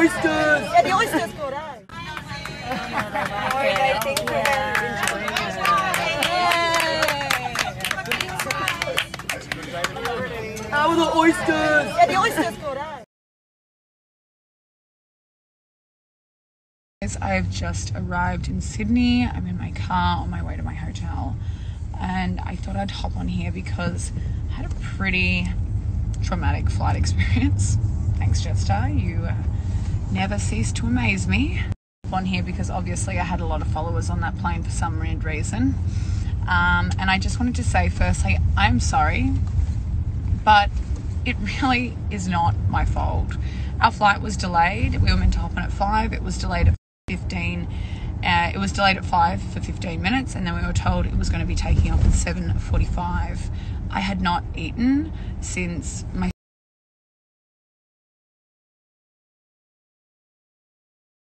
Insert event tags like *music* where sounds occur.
oysters! Yeah, the oyster's good, eh? How are the oysters? Yeah, the oyster's good, eh? Guys, I've just arrived in Sydney. I'm in my car on my way to my hotel. And I thought I'd hop on here because I had a pretty traumatic flight *laughs* experience. Thanks, Jetstar. You uh, never cease to amaze me. On here because obviously I had a lot of followers on that plane for some weird reason. Um, and I just wanted to say, firstly, I'm sorry, but it *laughs* really is not my fault. Our flight was delayed. We were meant to hop on at 5, it was delayed at 15. Uh, it was delayed at 5 for 15 minutes and then we were told it was going to be taking off at 7:45. I had not eaten since my